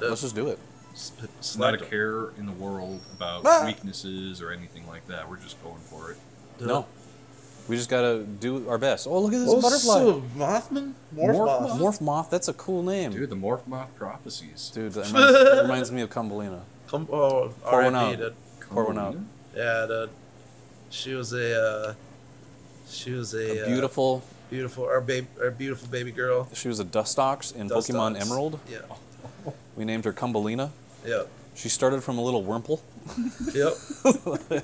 to Let's just do it. sp- Not a select 'em. care in the world about Ah. weaknesses or anything like that. We're just going for it. Do No. We just gotta do our best. Oh, look at this Oh, butterfly. so Mothman? Morph, Morph moth. moth? Morph moth. That's a cool name. Dude, the Morph Moth prophecies. Dude, that reminds, that reminds me of Cumbelina. Come, oh, Pour one R.I.P. out. dude. Pour one out. Yeah, dude. She was a, uh, she was a, A uh, beautiful. beautiful, our baby, our beautiful baby girl. She was a Dustox in Dust Pokemon Emerald. Yeah, We named her Cumbelina. yeah, She started from a little wimple. yep.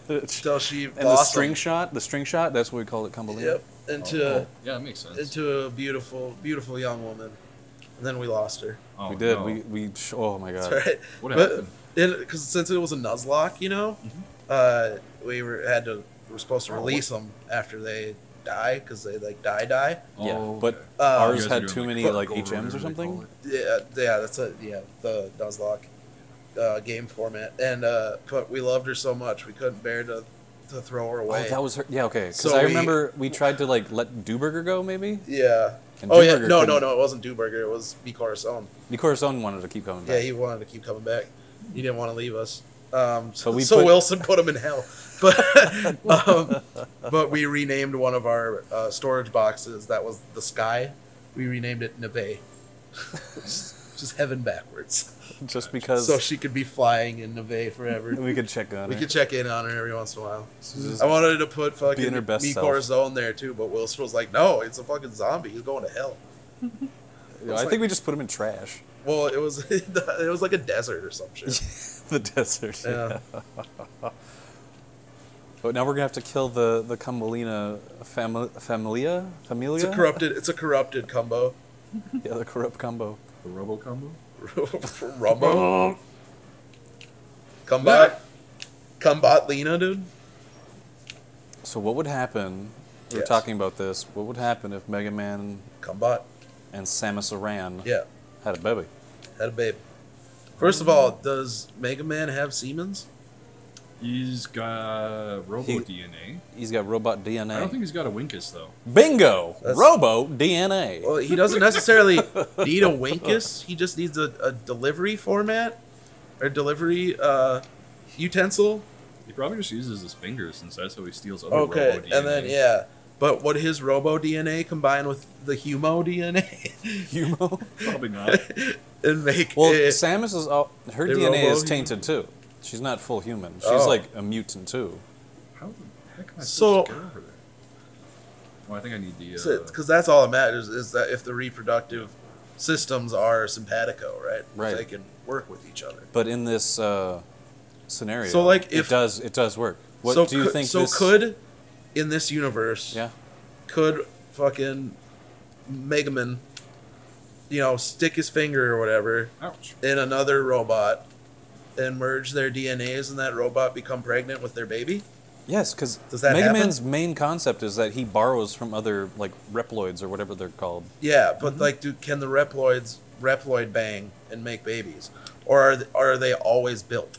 and Till she the blossomed. string shot, the string shot, that's what we call it, Cumbelina. Yep, into Oh, yeah, that makes sense. into a beautiful, beautiful young woman, and then we lost her. oh, we did. no. We we. Oh my god. That's right. What But- happened? Because since it was a Nuzlocke, you know, Mm-hmm. uh, we were had to we were supposed to Oh, release them after they die because they like die die. Yeah, Oh, but okay. Uh, ours You guys are had doing, too like, many fuck like over HMs or whatever they something. it. Yeah, yeah, that's a yeah the Nuzlocke uh, game format, and uh, but we loved her so much we couldn't bear to to throw her Oh, away. that was her. Yeah, okay. Because So I we- remember we tried to like let Dewberger go, maybe. yeah. And oh yeah, Dewberger no, no, couldn't- no, it wasn't Dewberger. It was B. Corazon. Nicorazon wanted to keep coming back. Yeah, he wanted to keep coming back. He didn't want to leave us. Um, so we so put- Wilson put him in hell. But um, but we renamed one of our uh, storage boxes that was the sky. We renamed it Neve. Just heaven backwards. Just because So she could be flying in Neve forever. we could check on We her. could check in on her every once in a while. Just- I wanted to put fucking her best self. Corazon there too, but Wilson was like, "No, it's a fucking zombie. He's going to hell." Yeah, I it's think we just put him in trash. Well, it was it was like a desert or some shit. the desert. Yeah. But now we're gonna have to kill the the Cumbelina fami- familia. Familia. It's a corrupted. It's a corrupted combo. Yeah, the corrupt combo. The Robo Combo? Rumbo. Combat. Combat Lena, dude. So what would happen? We were Yes. talking about this. What would happen if Mega Man Combat. and Samus Aran Yeah. had a baby? Had a baby. First of all, does Mega Man have Siemens? He's got Robo He- DNA. He's got robot DNA. I don't think he's got a Winkus, though. Bingo! That's- Robo DNA. Well, he doesn't necessarily need a Winkus. He just needs a, a delivery format or delivery uh, utensil. He probably just uses his fingers since that's how he steals other Okay, Robo DNA. and then yeah. But would his Robo DNA combine with the Humo DNA Humo. Probably not. and make Well, it, Samus is all, her The DNA is robo- tainted too. She's not full human. She's Oh. like a mutant too. How the heck am I So- supposed to get over there? Oh, I think I need the. Uh, because that's all that matters is that if the reproductive systems are simpatico, right? Right. If they can work with each other. But in this uh, scenario, So, like, it if- does it does work. What so do you could, think? So this, could in this universe, yeah. could fucking Mega Man, you know, stick his finger or whatever ouch. in another robot and merge their DNAs and that robot become pregnant with their baby? Yes, because Mega happen? Man's main concept is that he borrows from other like Reploids or whatever they're called. Yeah, but Mm-hmm. like, do can the Reploids Reploid bang and make babies, or are they, are they always built?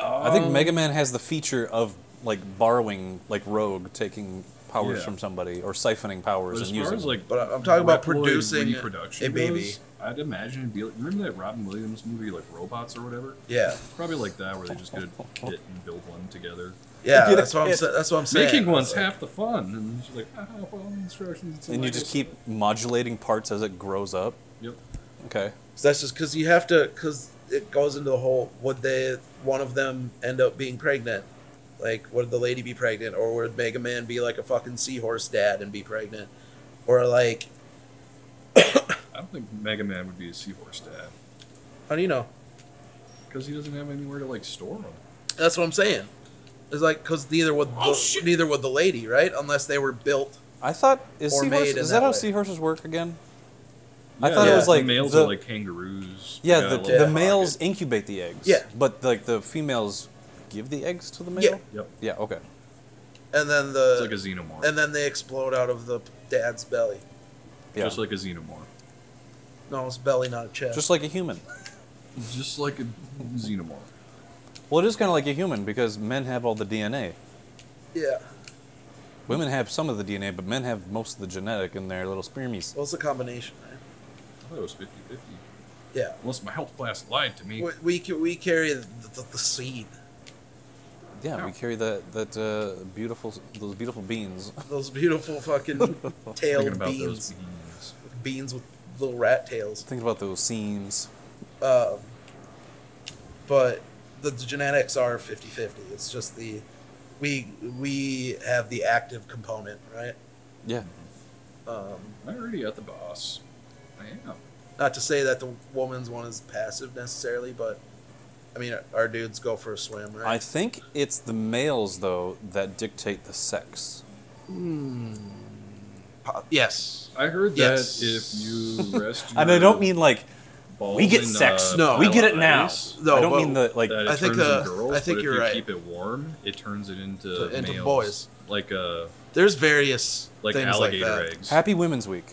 I think Um, Mega Man has the feature of like borrowing, like Rogue, taking powers Yeah. from somebody or siphoning powers But as and far using. as like, But I'm talking about producing reproduction a baby. goes, I'd imagine it'd be like, remember that Robin Williams movie, like Robots or whatever? Yeah, It's probably like that, where they just get a kit and build one together. yeah. Get That's what I'm. sa- That's what I'm saying. Making one's like- half the fun, and it's like, ah, follow the instructions. it's a and you just keep modulating parts as it grows up. Yep. Okay. That's just because you have to, because it goes into the whole. Would they one of them end up being pregnant? Like, would the lady be pregnant, or would Mega Man be like a fucking seahorse dad and be pregnant, or like, I don't think Mega Man would be a seahorse dad how do you know? because he doesn't have anywhere to like store them. That's what I'm saying. It's like because neither would Oh, the, shit. neither would the lady, right? Unless they were built. I thought is Or seahorse, made in is that that how way. seahorses work again? I thought it was like the males the- are like kangaroos. Yeah, They the, the males incubate the eggs. Yeah. But like the females give the eggs to the male. Yeah. Yep. Yeah. Okay. And then the It's like a xenomorph. and then they explode out of the dad's belly. Yeah. Just like a xenomorph. No, it's belly, not a chest. Just like a human. Just like a xenomorph. Well, it is kind of like a human because men have all the DNA. yeah. Women have some of the DNA, but men have most of the genetic in their little spermies. Well, it's a combination, right? I thought it was 50 50. Yeah. Unless my health class lied to me. We we, we carry the, the, the seed. Yeah, Yeah. we carry that that uh, beautiful those beautiful beans. Those beautiful fucking Thinking tailed about beans. those beans. Beans with little rat tails. Think about those seams. Um, but the, the genetics are 50-50. It's just the we we have the active component, right? Yeah. Um, I'm already at the boss. I am. not to say that the woman's one is passive necessarily, but I mean our dudes go for a swim, right? I think it's the males though that dictate the sex. Po- yes. I heard Yes. that if you rest And I don't mean like we get in, sex. uh, No. we get it now. ice, No, I don't mean the like. that it I think, turns uh, into girls, I think but you're if you right. keep it warm, it turns it into, To- into males, boys. Like uh, There's various like things alligator like that. eggs. Happy Women's Week.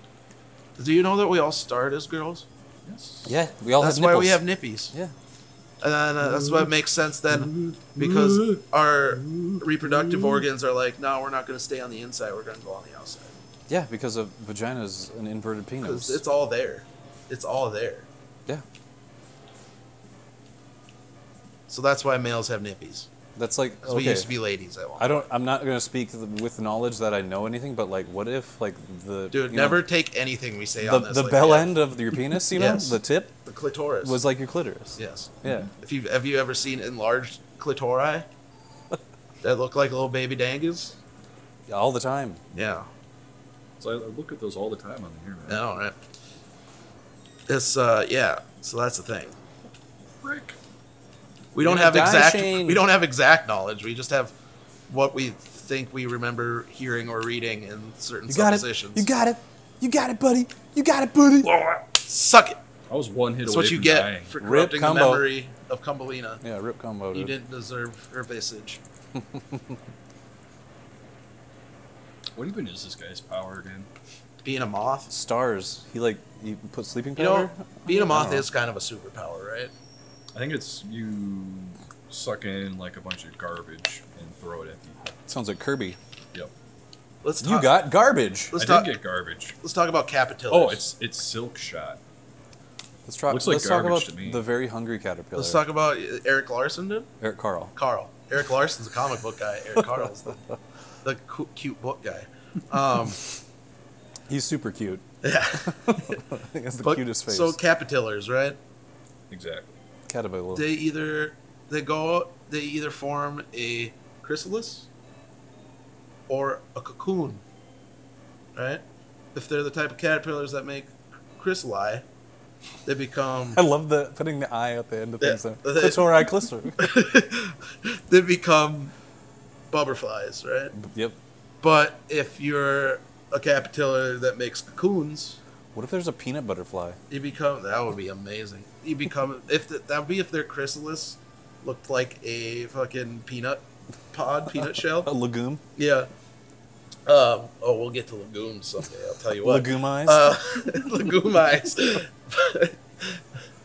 Do you know that we all start as girls? Yes. Yeah, we all That's have why nipples. we have nippies. Yeah. And then, uh, that's why it makes sense then because our reproductive organs are like, no, we're not going to stay on the inside. We're going to go on the outside. Yeah, because a vagina is an inverted penis. it's all there. It's all there. yeah. So that's why males have nippies. That's like 'Cause we used to be ladies at one I don't. I'm not gonna speak with knowledge that I know anything, but like, what if like the Dude, you know, never take anything we say the, on this. the like, bell yeah, end of your penis, you know, Yes. the tip clitoris. was like your clitoris. Yes. Yeah. If you have you ever seen enlarged clitori that look like little baby dangus? all the time. Yeah. So I I look at those all the time on the internet. I know, right? It's uh yeah. So that's the thing. Frick. We don't You're have gonna die, exact Shane. we don't have exact knowledge. We just have what we think we remember hearing or reading in certain You got it. suppositions. You got it. You got it, buddy. You got it, buddy. Suck it. I was one hit That's away what you from get dying. for Rip corrupting the combo. memory of Cumbelina. Yeah, rip combo. You didn't deserve her visage. What even is this guy's power again? Being a moth. Stars. He like he put sleeping You powder. know, being a moth is kind of a superpower, right? I think it's you suck in like a bunch of garbage and throw it at people. Sounds like Kirby. Yep. Let's Talk. You got garbage. Let's I talk. did get garbage. Let's talk about caterpillars. Oh, it's it's silk shot. Let's talk. Looks let's talk about to me. the very hungry caterpillar. Let's talk about Eric Larson, dude. Eric Carle. Carle. Eric Larson's a comic book guy. Eric Carle's the, the cu- cute book guy. Um, He's super cute. yeah. I think that's the But- cutest face. So caterpillars, right? Exactly. caterpillar. They either they go they either form a chrysalis or a cocoon, right? If they're the type of caterpillars that make chrysali, they become I love the putting the eye at the end of Yeah, things. there. the- Clitori clister. they become butterflies, right? yep. But if you're a caterpillar that makes cocoons, What if there's a peanut butterfly? you become that would be amazing. You become if the, that would be if their chrysalis looked like a fucking peanut pod, peanut shell. A legume? Yeah. Um, oh, we'll get to legumes someday. I'll tell you what. Legume eyes? Uh, legume eyes.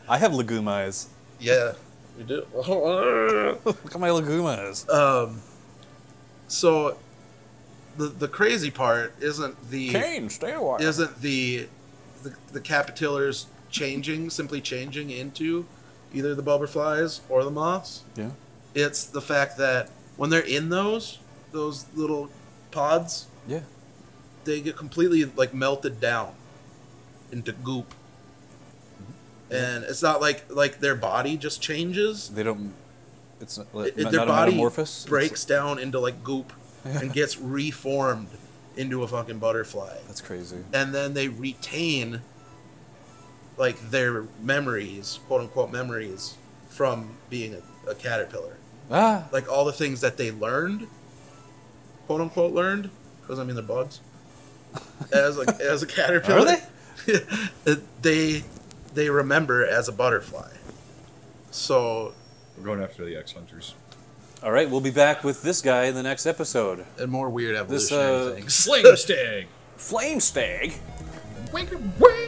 I have legume eyes. yeah, you do. Look at my legume eyes. um, so the the crazy part isn't the Kane, stay a while. isn't the the, the caterpillars changing simply changing into either the butterflies or the moths. Yeah. It's the fact that when they're in those those little pods, Yeah. they get completely like melted down into goop. And it's not like like their body just changes. They don't. It's not, It- not, their body metamorphosis. It's- breaks down into like goop and gets reformed into a fucking butterfly. That's crazy. And then they retain like their memories, quote unquote memories, from being a, a caterpillar. Ah. Like all the things that they learned, quote unquote learned, because I mean they're bugs. As a as a caterpillar, Are they? they they remember as a butterfly. So We're going after the X Hunters. All right, we'll be back with this guy in the next episode. and more weird This, evolutionary uh, things. Flame Stag! Flame Stag. Wink, wink!